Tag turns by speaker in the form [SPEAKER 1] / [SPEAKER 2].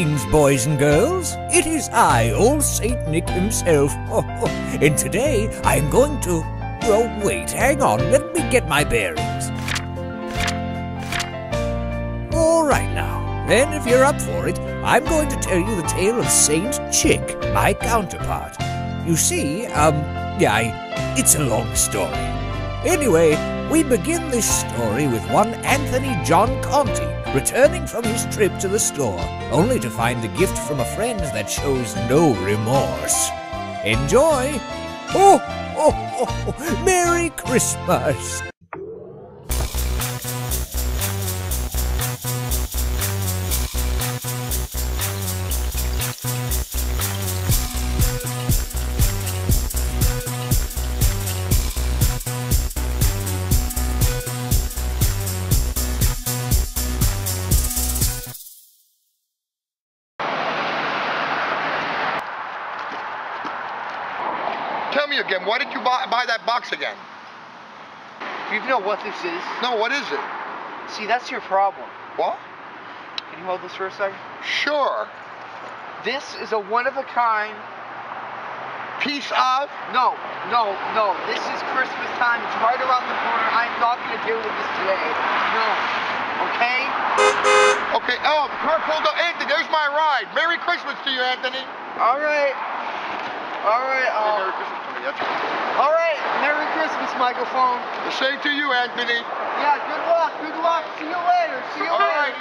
[SPEAKER 1] Greetings, boys and girls. It is I, old Saint Nick himself. and today I'm going to. Oh, wait, hang on. Let me get my bearings. All right now. Then, if you're up for it, I'm going to tell you the tale of Saint Chick, my counterpart. You see, um, yeah, I, it's a long story. Anyway, we begin this story with one Anthony John Conti returning from his trip to the store, only to find a gift from a friend that shows no remorse. Enjoy! Oh, oh, oh, oh Merry Christmas!
[SPEAKER 2] Tell me again, why did you buy, buy that box again?
[SPEAKER 3] Do you know what this is?
[SPEAKER 2] No, what is it?
[SPEAKER 3] See, that's your problem.
[SPEAKER 2] What?
[SPEAKER 3] Can you hold this for a second?
[SPEAKER 2] Sure.
[SPEAKER 3] This is a one of a kind.
[SPEAKER 2] Piece of?
[SPEAKER 3] No, no, no. This is Christmas time. It's right around the corner. I'm not going to deal with this today. No. Okay?
[SPEAKER 2] Okay, oh, car pulled up. Anthony, there's my ride. Merry Christmas to you, Anthony.
[SPEAKER 3] All right. All right.
[SPEAKER 2] Hey,
[SPEAKER 3] Uh,
[SPEAKER 2] Merry Christmas to me. That's right.
[SPEAKER 3] all right. Merry Christmas, microphone.
[SPEAKER 2] The same to you, Anthony.
[SPEAKER 3] Yeah, good luck. Good luck. See you later. See you
[SPEAKER 2] All
[SPEAKER 3] later.
[SPEAKER 2] right.